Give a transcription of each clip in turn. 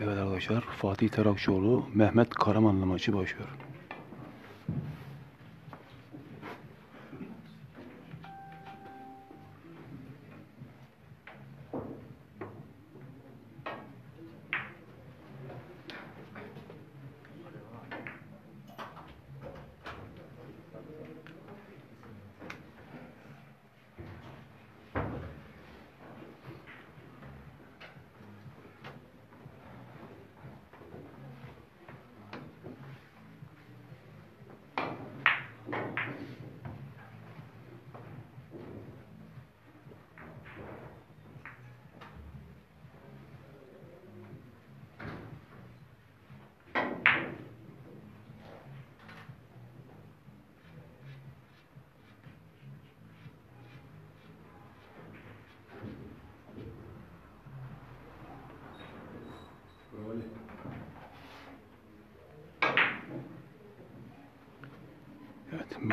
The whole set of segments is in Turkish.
Evet arkadaşlar Fatih Terakçıoğlu Mehmet Karamanlı maçı başlıyor.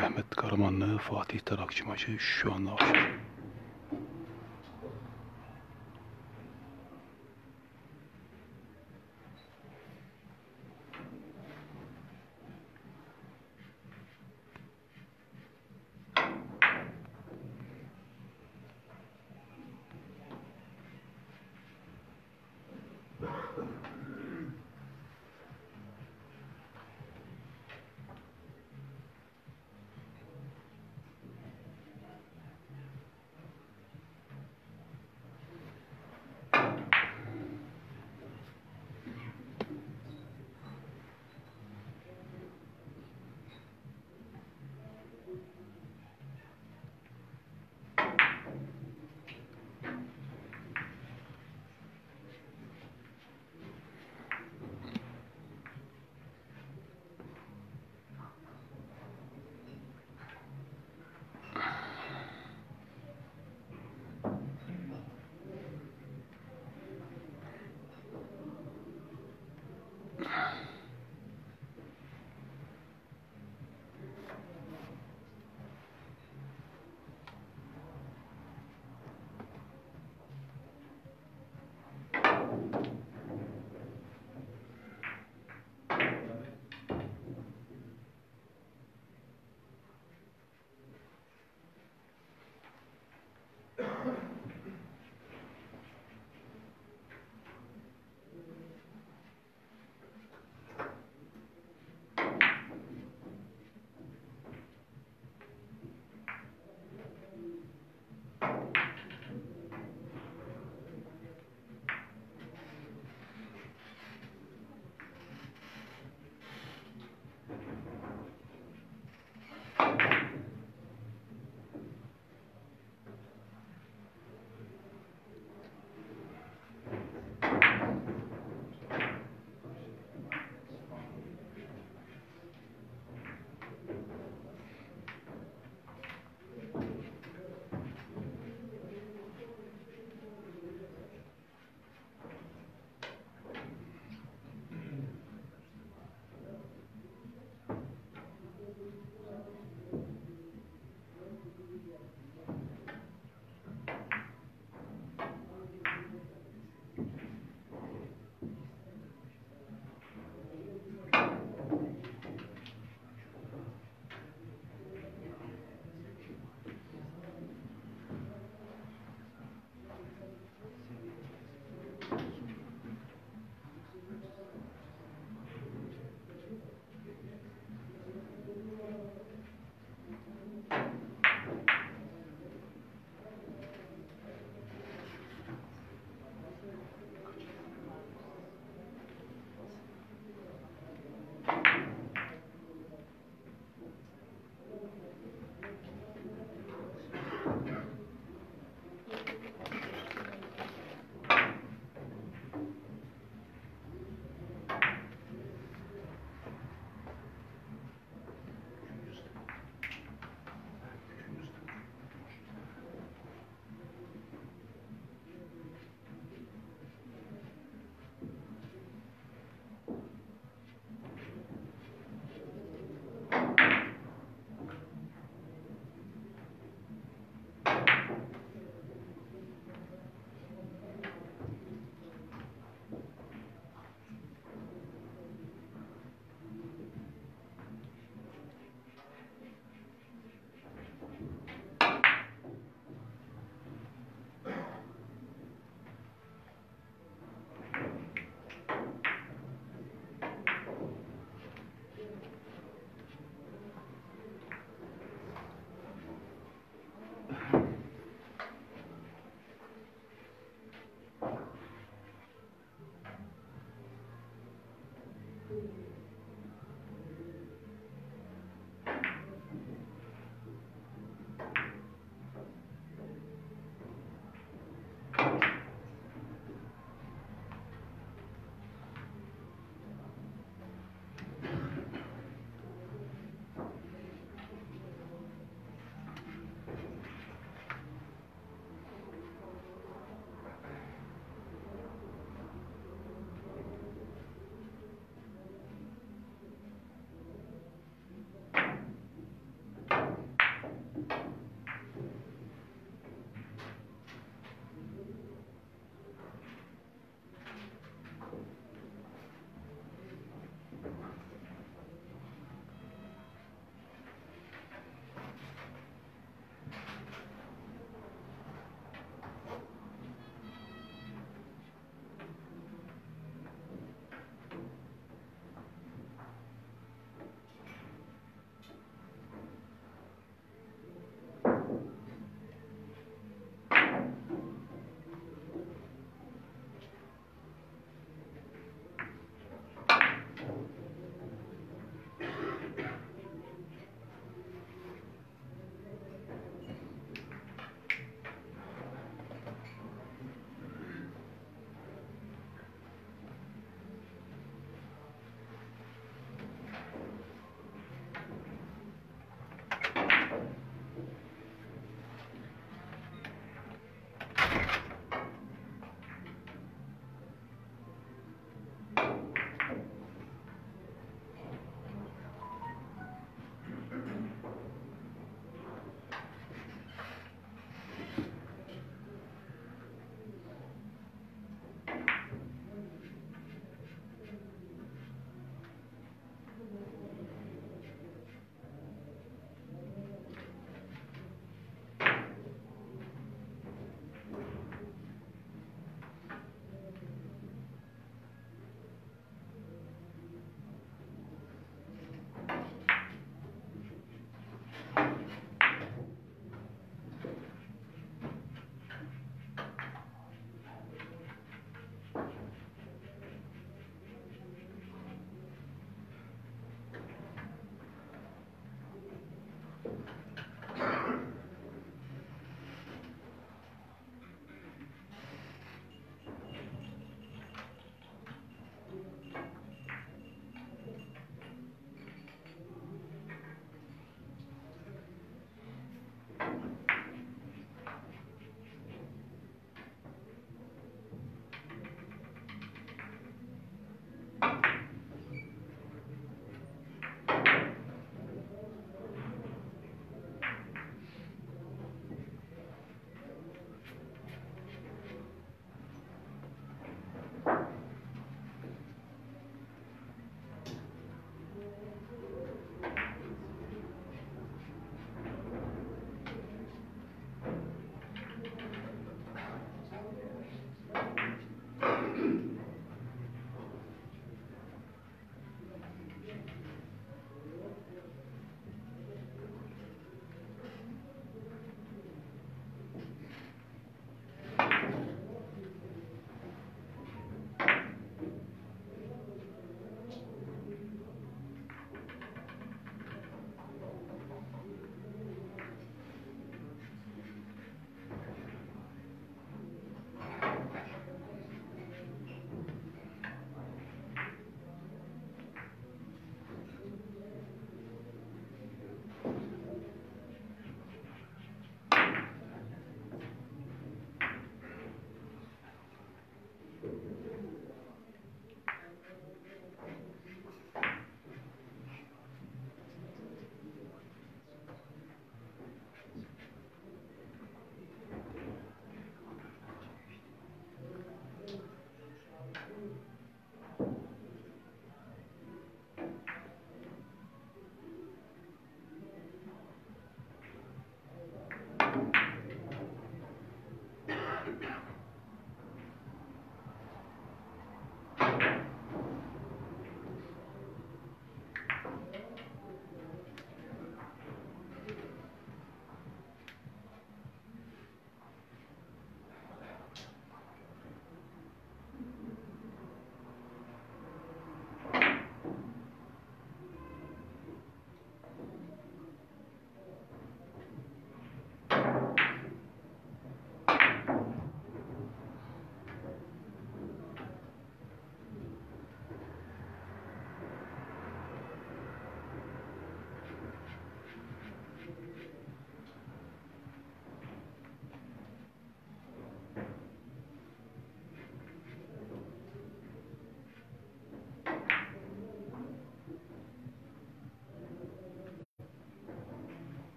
Evet Karamanlı Fatih Terakçı maçı şu anda başlıyor.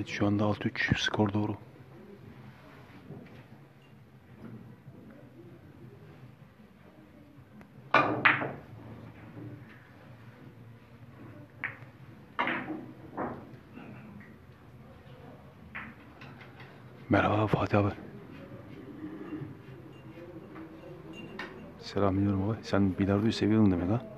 Evet şu anda 6-3 skor doğru. Merhaba Fatih abi. Selam biliyorum abi. Sen bilardoyu seviyordun demek ha?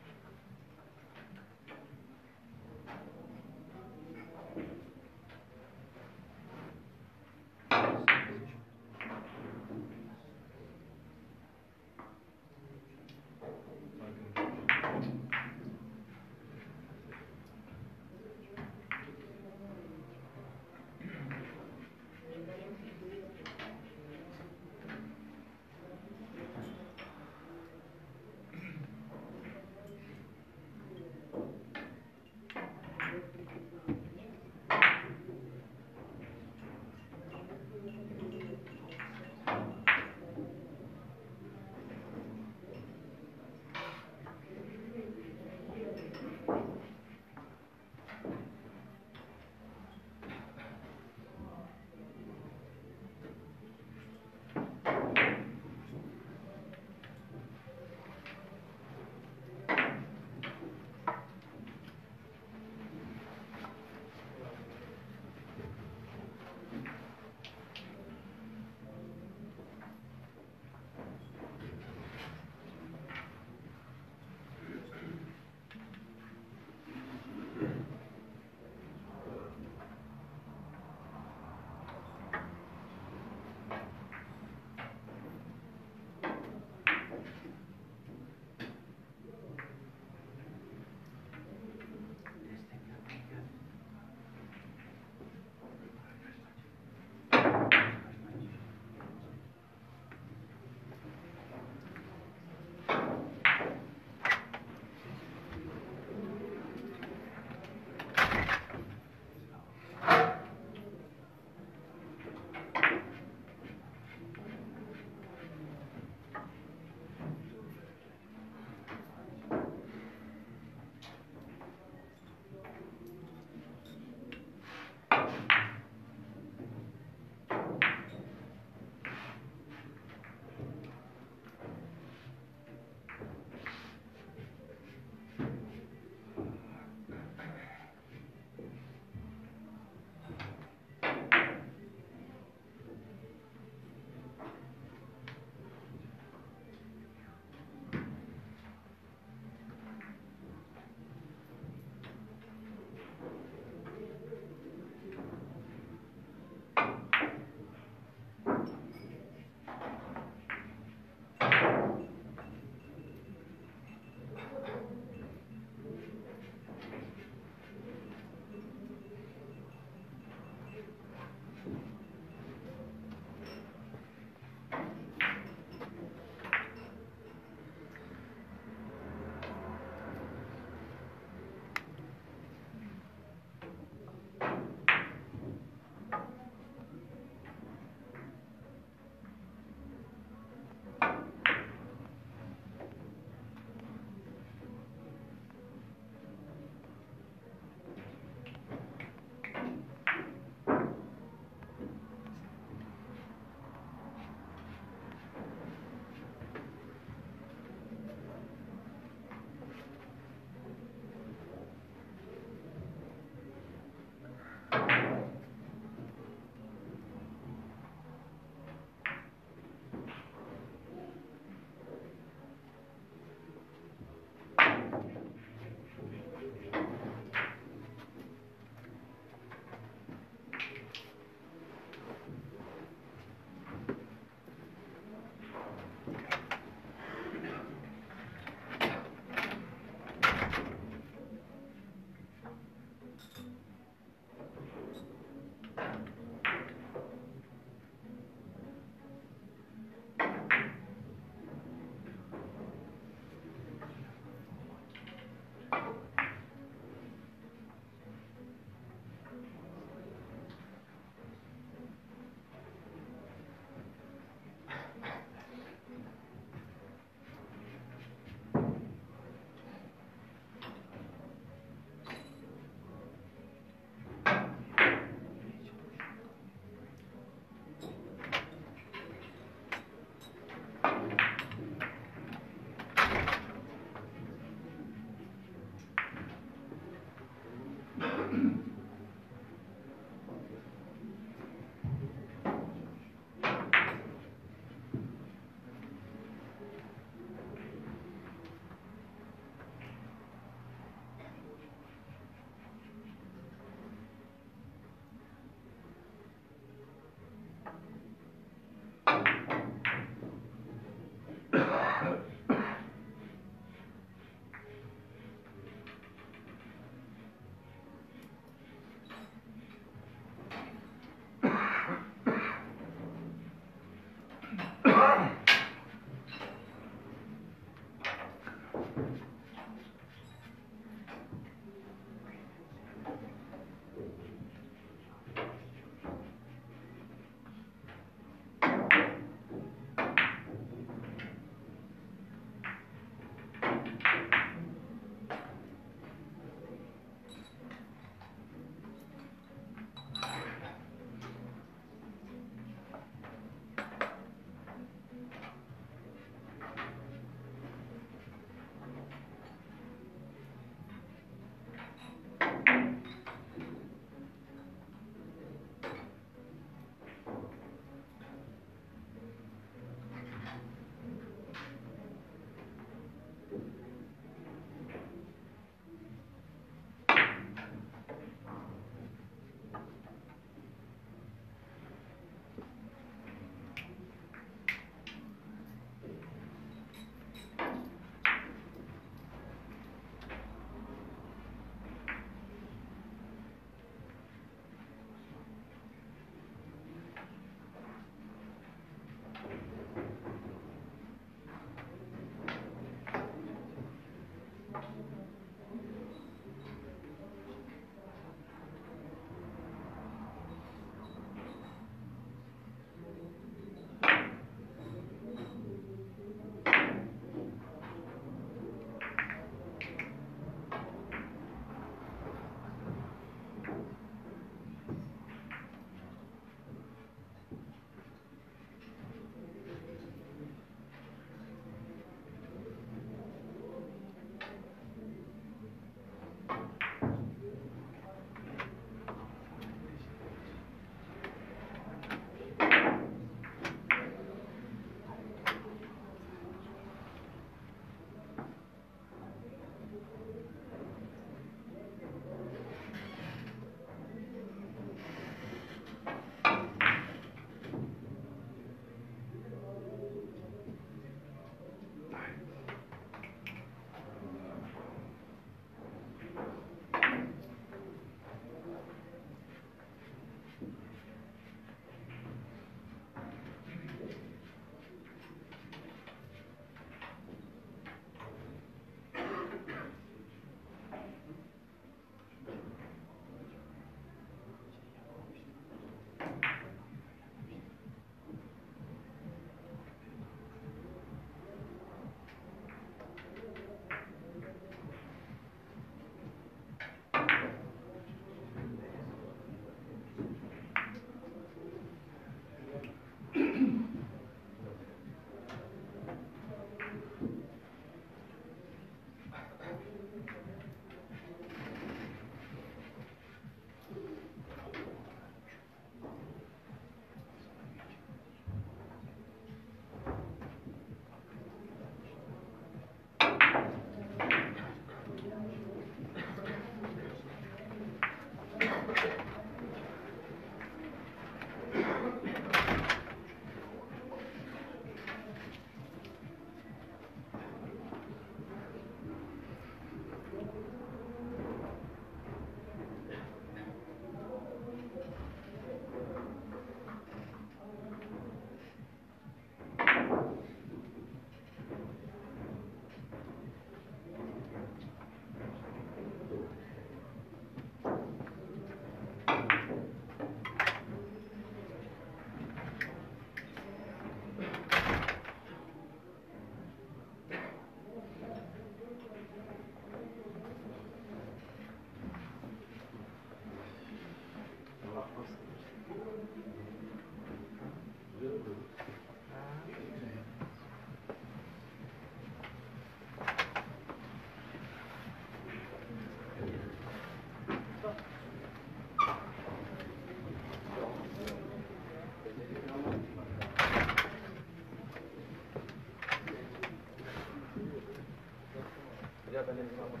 happen in public.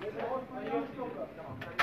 Tamam.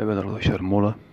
Evet arkadaşlar mola. Herkese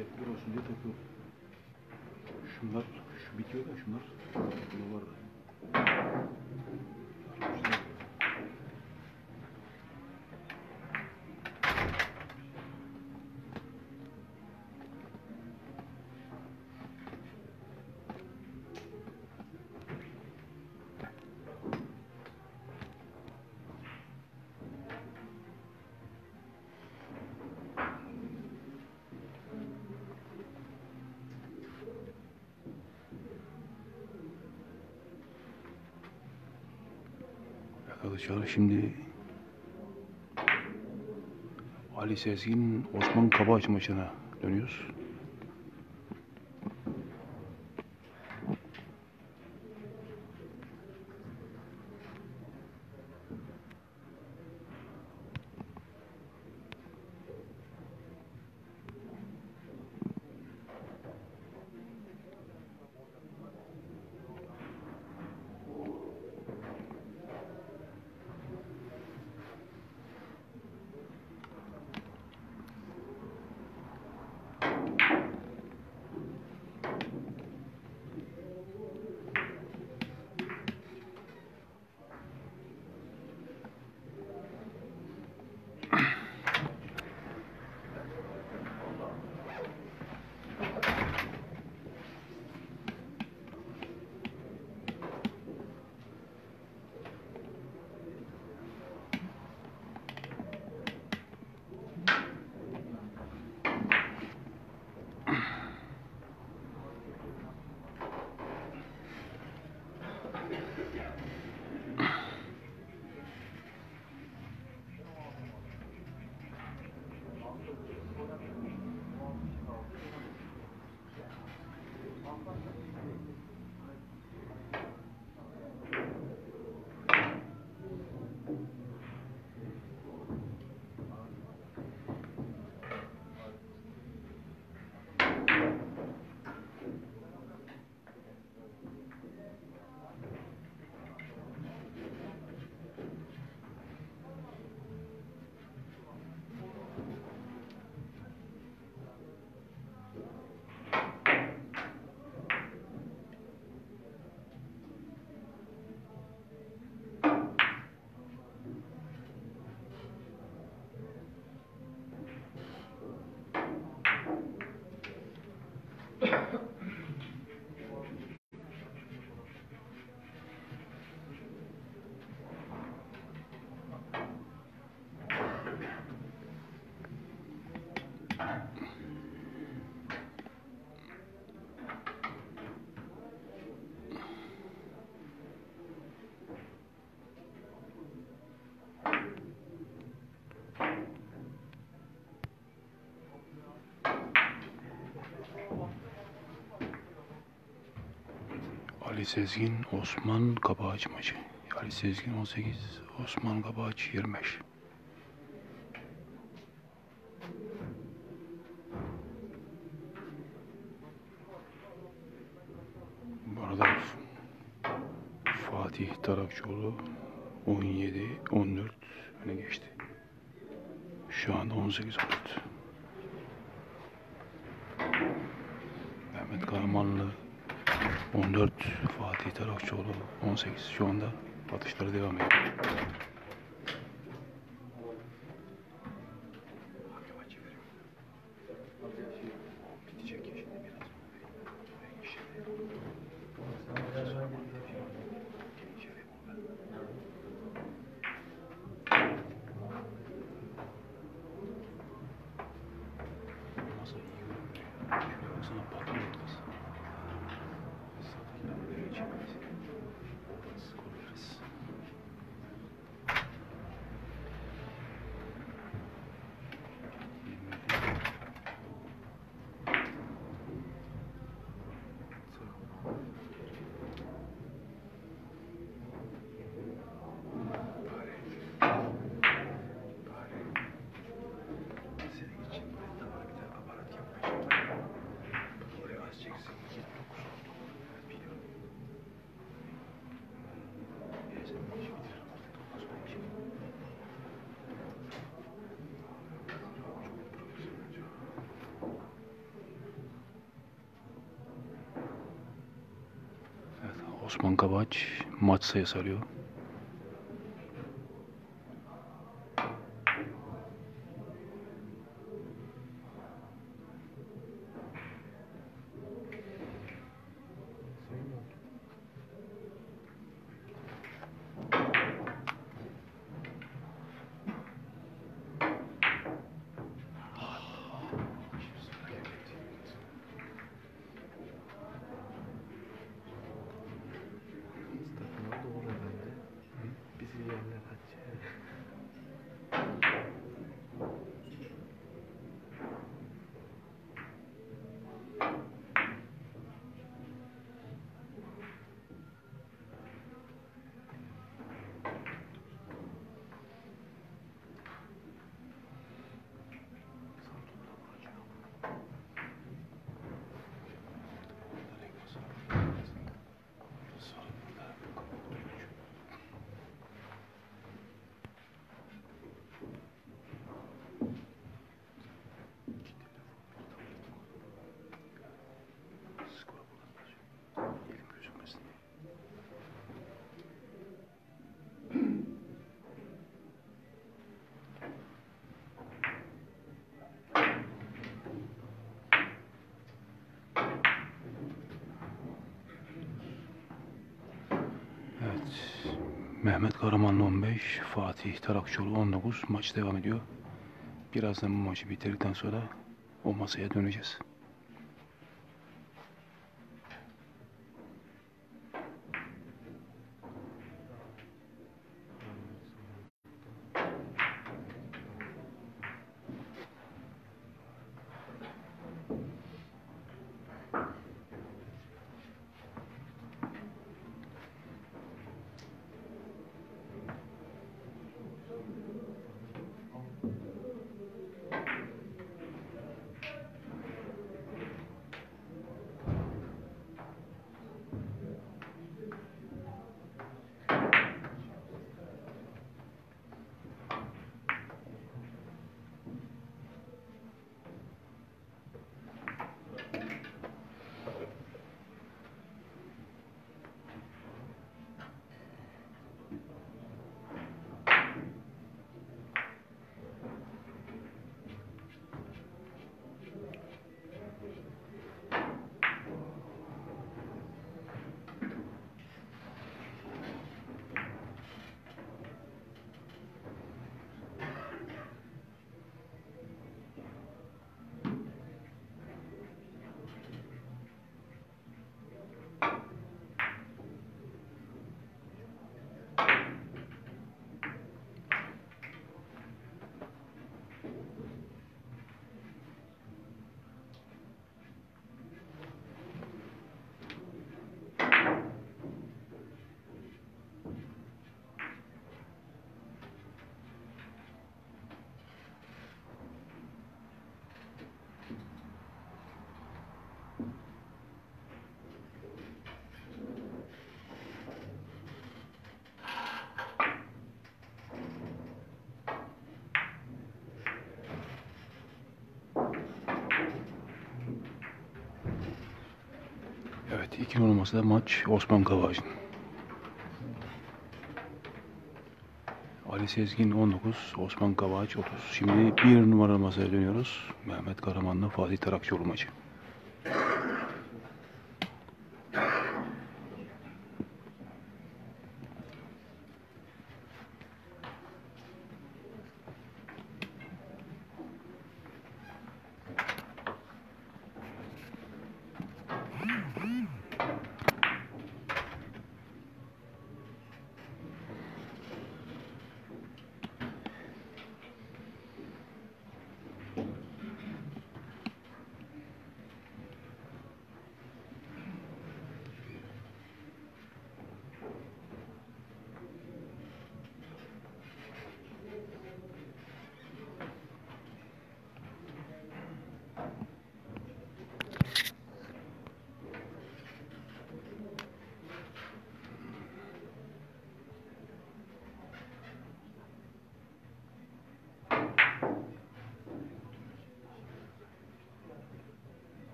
Tedbir olsun diye takıyorum. Şunlar, şu bitiyor da şunlar. Arkadaşlar şimdi Ali Sezgin Osman Kabaç maçına dönüyoruz. Sezgin Osman Kabağaç maçı. Ali Sezgin 18, Osman Kabağaç 25. Bu arada Fatih Tarakçıoğlu 17, 14 öne geçti. Şu anda 18, 14. 18. Şu anda atışları devam ediyor. Osman Kabaç maç sayısı arıyor. Mehmet Karamanlı 15, Fatih Tarakçıoğlu 19. Maç devam ediyor. Birazdan bu maçı bitirdikten sonra o masaya döneceğiz. Tekin olmasa da maç Osman Kavacı'nın. Ali Sezgin 19, Osman Kavaç 30. Şimdi bir numaralı masaya dönüyoruz. Mehmet Karaman'la Fatih Tarakçıoğlu maçı.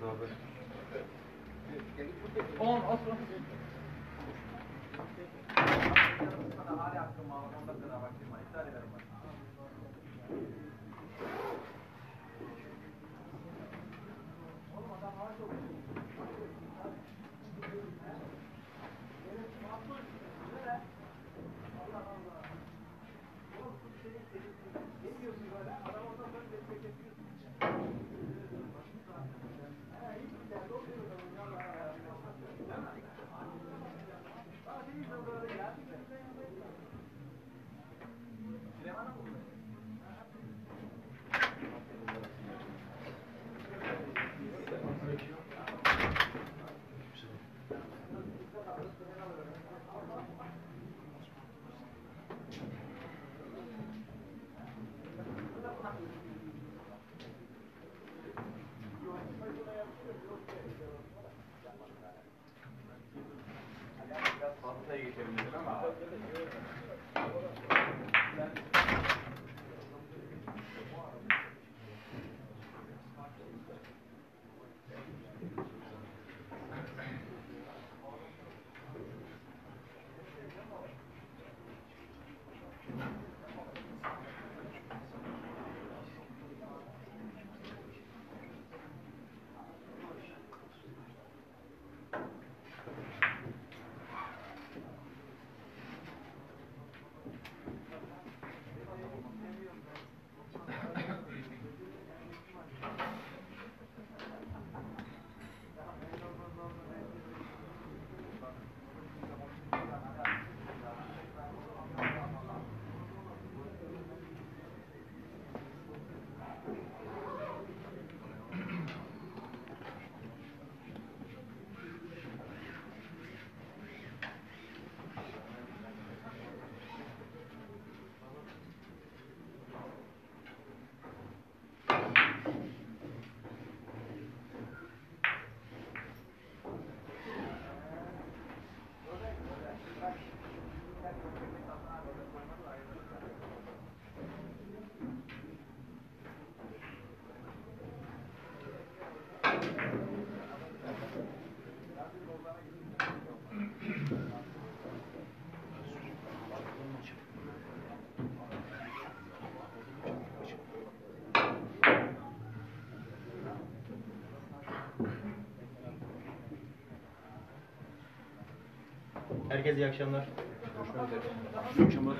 10 اصلا Hala aklıma alanda kadar vaktim var. İptal ederim. Herkese iyi akşamlar. İyi akşamlar.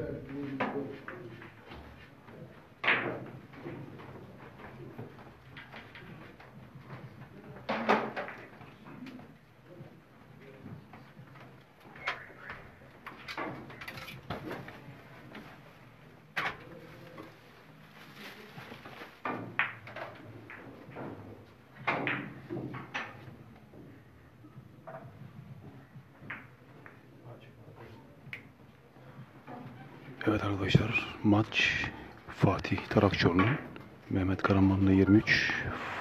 sir. Evet arkadaşlar maç Fatih Tarakçoğlu'nun Mehmet Karamanlı 23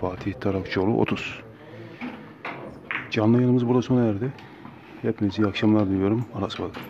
Fatih Tarakçoğlu 30 Canlı yayınımız burada sona erdi. Hepinize iyi akşamlar diliyorum. Aras bakın.